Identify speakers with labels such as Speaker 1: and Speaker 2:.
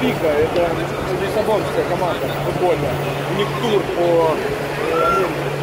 Speaker 1: Бенфика, это лиссабонская команда футбольная. У них тур по э, Америке.